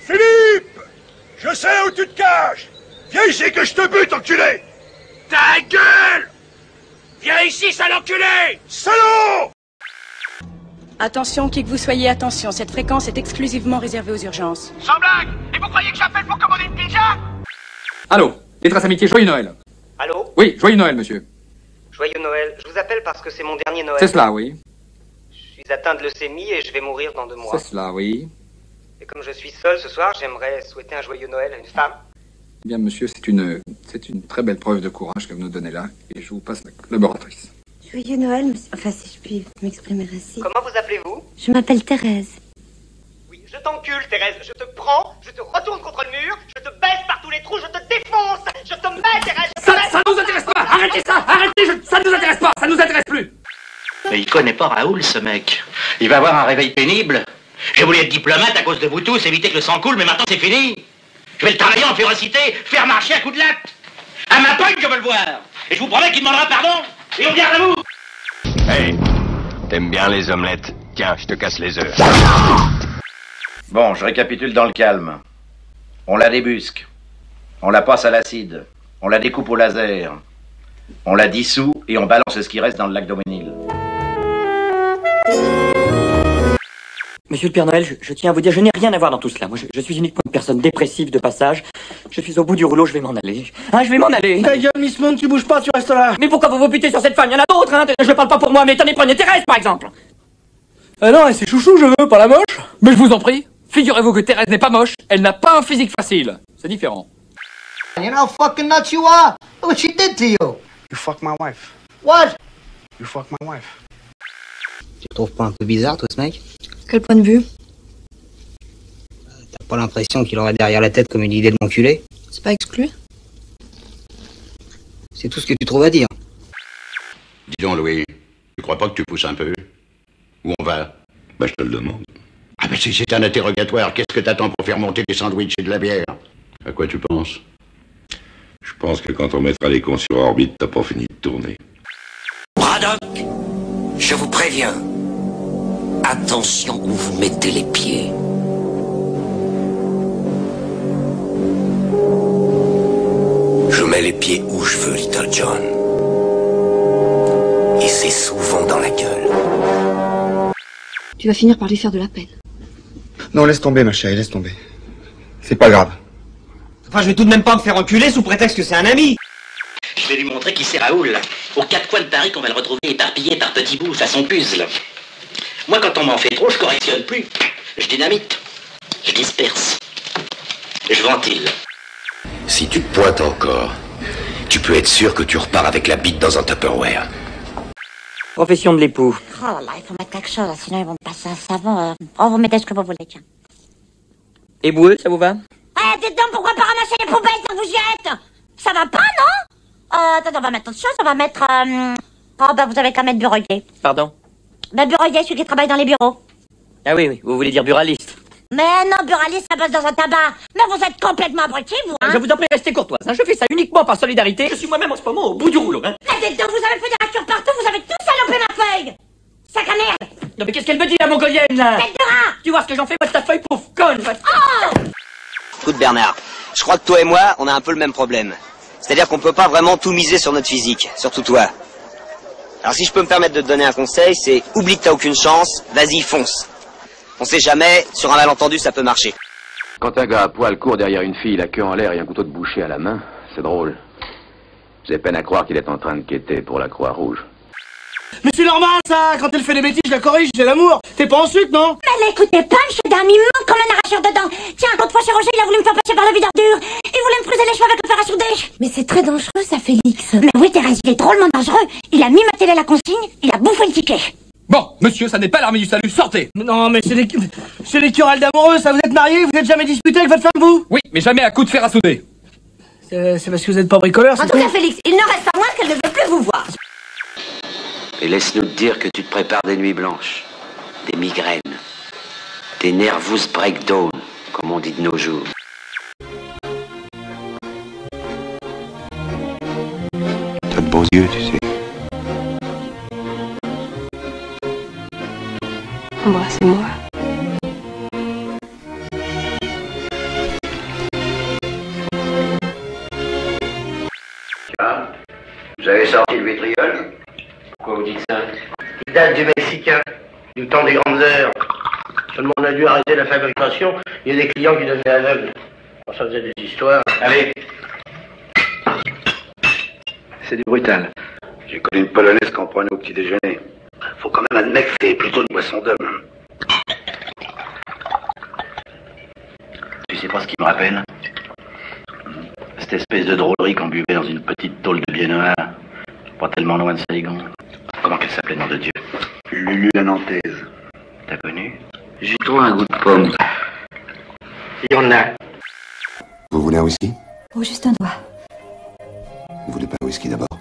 Philippe Je sais où tu te caches Viens ici que je te bute, enculé Ta gueule Viens ici, sale enculé Salaud Attention, qui que vous soyez, attention, cette fréquence est exclusivement réservée aux urgences. Sans blague Et vous croyez que j'appelle pour commander une pizza? Allô? Détresse Amitié, joyeux Noël. Allô? Oui, joyeux Noël, monsieur. Joyeux Noël. Je vous appelle parce que c'est mon dernier Noël. C'est cela, oui. Je suis atteint de leucémie et je vais mourir dans deux mois. C'est cela, oui. Et comme je suis seul ce soir, j'aimerais souhaiter un joyeux Noël à une femme. Eh bien, monsieur, c'est une, c'est une très belle preuve de courage que vous nous donnez là, et je vous passe la collaboratrice. Joyeux Noël, monsieur. Enfin, si je puis m'exprimer ainsi. Comment vous appelez-vous? Je m'appelle Thérèse. Oui, je t'encule, Thérèse. Je te prends, je te retourne contre le mur, je te baisse par tous les trous, je te défonce, je te mets, Thérèse. je te Ça, ça nous intéresse pas Arrêtez ça Arrêtez je- Ça nous intéresse pas Ça nous intéresse plus Mais il connaît pas Raoul, ce mec. Il va avoir un réveil pénible. J'ai voulu être diplomate à cause de vous tous, éviter que le sang coule, mais maintenant c'est fini. Je vais le travailler en férocité, faire marcher à coups de latte. À ma pogne, je veux le voir. Et je vous promets qu'il demandera pardon. Et on garde à vous. Hey, t'aimes bien les omelettes? Tiens, je te casse les œufs. Bon, je récapitule dans le calme. On la débusque. On la passe à l'acide. On la découpe au laser. On la dissout et on balance ce qui reste dans le lac d'Auménil. Monsieur le Père Noël, je, je tiens à vous dire, je n'ai rien à voir dans tout cela. Moi, je, je suis uniquement une personne dépressive de passage. Je suis au bout du rouleau, je vais m'en aller. Hein, je vais m'en aller. Ta gueule, Miss Monde, tu bouges pas, tu restes là. Mais pourquoi vous vous butez sur cette femme? Il y en a d'autres, hein Je parle pas pour moi, mais tenez, prenez Thérèse, par exemple Ah non, c'est chouchou, je veux, pas la moche. Mais je vous en prie, figurez-vous que Thérèse n'est pas moche, elle n'a pas un physique facile. C'est différent. You know how fucking nuts you are? Look what she did to you. You fuck my wife. What? You fuck my wife. Tu trouves pas un peu bizarre, toi, ce mec? Quel point de vue? T'as pas l'impression qu'il aurait derrière la tête comme une idée de m'enculer C'est pas exclu? C'est tout ce que tu trouves à dire. Dis donc, Louis, tu crois pas que tu pousses un peu? Où on va? Bah, je te le demande. Ah, mais si c'est un interrogatoire, qu'est-ce que t'attends pour faire monter des sandwichs et de la bière? À quoi tu penses? Je pense que quand on mettra les cons sur orbite, t'as pas fini de tourner. Braddock, je vous préviens. Attention où vous mettez les pieds. Je mets les pieds où je veux, Little John. Et c'est souvent dans la gueule. Tu vas finir par lui faire de la peine. Non, laisse tomber, ma chérie, laisse tomber. C'est pas grave. Enfin, je vais tout de même pas me faire enculer sous prétexte que c'est un ami. Je vais lui montrer qui c'est Raoul. Aux quatre coins de Paris qu'on va le retrouver éparpillé par petits bouts façon puzzle. Moi, quand on m'en fait trop, je correctionne plus. Je dynamite. Je disperse. Je ventile. Si tu pointes encore, tu peux être sûr que tu repars avec la bite dans un Tupperware. Profession de l'époux. Oh là là, il faut mettre quelque chose, sinon ils vont passer un savon. euh. Oh, vous mettez ce que vous voulez, tiens. Et boueux, ça vous va? Eh, dites donc, pourquoi pas ramasser les poubelles quand vous y êtes? Ça va pas, non? Euh, Attends, on va mettre autre chose, on va mettre... Euh... Oh, bah, vous avez qu'à mettre bureauier. Pardon? Bah, bureauier, celui qui travaille dans les bureaux. Ah oui, oui, vous voulez dire buraliste. Mais non, buraliste, ça passe dans un tabac. Mais vous êtes complètement abrutis, vous, hein Je vous en prie, restez courtoise. hein. Je fais ça uniquement par solidarité. Je suis moi-même en ce moment au bout du rouleau. Hein. Mais dites donc, vous avez fait des ractures partout, vous avez tous salopé ma feuille Sac à merde Non mais qu'est-ce qu'elle me dit la mongolienne là? Tête de rat Tu vois ce que j'en fais moi de ta feuille pauvre conne va- Écoute, Bernard, je crois que toi et moi, on a un peu le même problème. C'est-à-dire qu'on peut pas vraiment tout miser sur notre physique, surtout toi. Alors si je peux me permettre de te donner un conseil, c'est oublie que t'as aucune chance, vas-y, fonce. On sait jamais, sur un malentendu, ça peut marcher. Quand un gars à poil court derrière une fille, la queue en l'air et un couteau de boucher à la main, c'est drôle. J'ai peine à croire qu'il est en train de quêter pour la Croix-Rouge. Mais c'est normal, ça Quand elle fait des bêtises, je la corrige, c'est l'amour. T'es pas en sucre, non Mais l'écoutez pas, monsieur Dame, il manque comme un arracheur de dents. Tiens, l'autre fois chez Roger, il a voulu me faire passer par la videur dure. Voulait me friser les cheveux avec le fer à souder. Mais c'est très dangereux, ça, Félix. Mais oui, Thérèse, il est drôlement dangereux. Il a mis ma télé à la consigne, il a bouffé le ticket. Bon, monsieur, ça n'est pas l'armée du salut, sortez Non, mais c'est des, c'est des querelles d'amoureux, ça. Vous êtes mariés, vous êtes jamais disputé avec votre femme, vous? Oui, mais jamais à coup de fer à souder. C'est c'est parce que vous êtes pas bricoleur, En c'est tout tout. cas, Félix, il ne reste pas moins qu'elle ne veut plus vous voir. Et laisse-nous te dire que tu te prépares des nuits blanches, des migraines, des nervous breakdown, comme on dit de nos jours. beaux yeux, tu sais. Embrassez-moi. Ah, vous avez sorti le vitriol? Pourquoi vous dites ça? Il date du Mexicain, du temps des grandes heures. Seulement on a dû arrêter la fabrication, il y a des clients qui devenaient aveugles. Ça faisait des histoires. Allez, c'est du brutal. J'ai connu une polonaise qu'on prenait au petit déjeuner. Faut quand même admettre que c'est plutôt une boisson d'homme. Tu sais pas ce qui me rappelle? Cette espèce de drôlerie qu'on buvait dans une petite tôle de biennois, pas tellement loin de Saigon. Comment qu'elle s'appelait, nom de Dieu? Lulu la Nantaise. T'as connu? J'y trouve un goût de pomme. Il y en a. Vous voulez un whisky? Oh, juste un doigt. Vous voulez pas un whisky d'abord?